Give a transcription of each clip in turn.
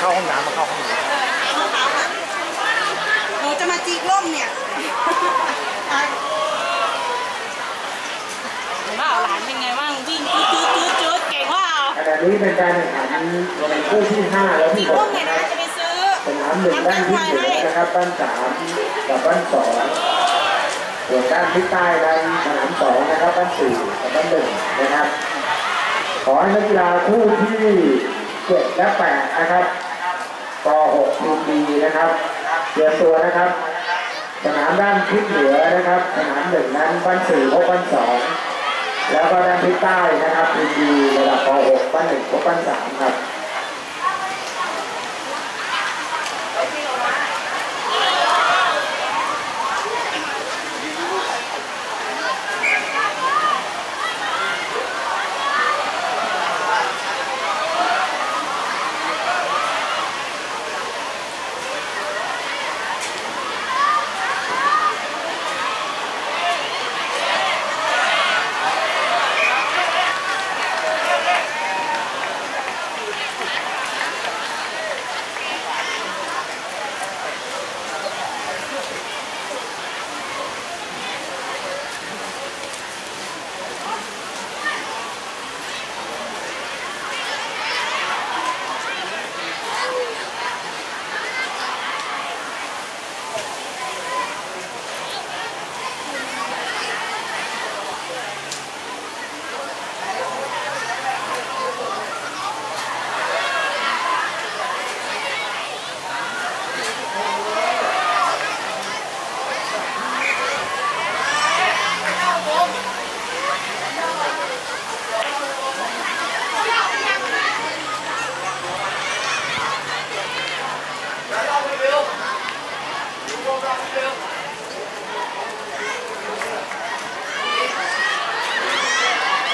เดี๋ยวเข้าห้องน้ำมาเข้าห้องน้หนูจะมาจีกล่มเนี่ยอะว่าหลานเป็นไงบ้างวิ่งจุดจุดจุดจุดเก่งว่าขณะนี้เป็นการแข่งขันในคู่ที่ห้าแล้วจีที่กหร่กมเนี่ยนะนะจะไปซื้อสนามหนึ่งด้านที่เหนือนะครับด้านสามกับด้านสองส่วนด้านที่ใต้ด้านสนามสองนะครับด้านสี่กับด้านหนึ่งนะครับขอให้นักกีฬาคู่ที่เจ็ดและแปดนะครับ ป .6 ทีมดีนะครับเตรียมตัวนะครับ สนามด้านทิศเหนือนะครับ สนามหนึ่งนั้นบ้านสี่พบบ้านสองแล้วก็ด้านทิศใต้นะครับทีมดีระดับป .6 บ้านหนึ่งพบบ้านสามครับ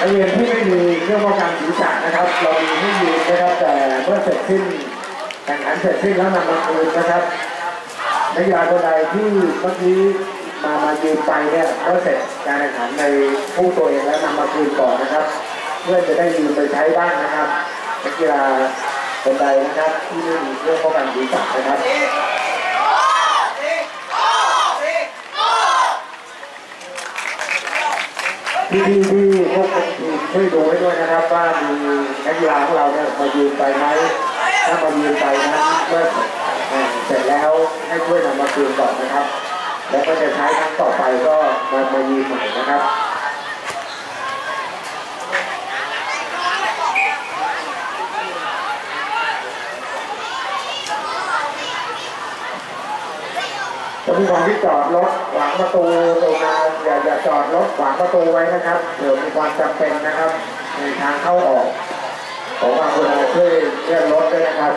นักเรียนที่ไม่มีเครื่องป้องกันศีรษะนะครับ เรามีให้ยืนนะครับ แต่เมื่อเสร็จสิ้นแข่งขันเสร็จสิ้นแล้วนำมาคืนนะครับนักกีฬาคนใดที่เมื่อกี้มามายืนไปเนี่ยเมื่อเสร็จการแข่งขันในผู้ตัวเองแล้วนำมาคืนก่อนนะครับ เพื่อจะได้ยืมไปใช้บ้างนะครับนักกีฬาคนใดนะครับที่ไม่มีเครื่องป้องกันศีรษะนะครับ ดีดีดีพวกช่วยดูให้ด้วยนะครับว่ามีนักกีฬาของเราเนี่ยมายืนไปไหมถ้ามายืนไปนะเมื่อเสร็จแล้วให้ช่วยนำมาคืนก่อนนะครับ แล้วก็จะใช้ครั้งต่อไปก็มามายืนใหม่นะครับจะมีความที่จอดรถหลังประตูตรงนั้น อย่าอย่าจอดรถขวางประตูไว้นะครับเผื่อมีความจำเป็นนะครับในทางเข้าออกขอความกรุณาช่วยเลื่อนรถด้วยนะครับ